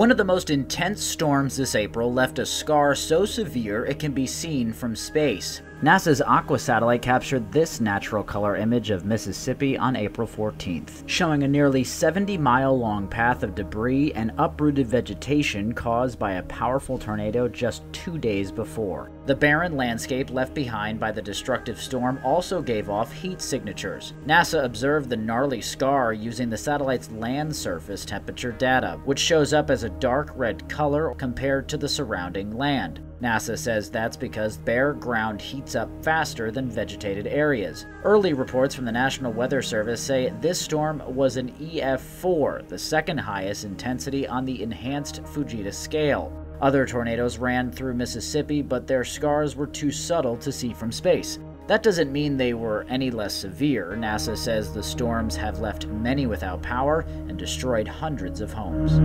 One of the most intense storms this April left a scar so severe it can be seen from space. NASA's Aqua satellite captured this natural color image of Mississippi on April 14th, showing a nearly 70 mile long path of debris and uprooted vegetation caused by a powerful tornado just two days before. The barren landscape left behind by the destructive storm also gave off heat signatures. NASA observed the gnarly scar using the satellite's land surface temperature data, which shows up as a dark red color compared to the surrounding land. NASA says that's because bare ground heats up faster than vegetated areas. Early reports from the National Weather Service say this storm was an EF4, the second highest intensity on the enhanced Fujita scale. Other tornadoes ran through Mississippi, but their scars were too subtle to see from space. That doesn't mean they were any less severe. NASA says the storms have left many without power and destroyed hundreds of homes.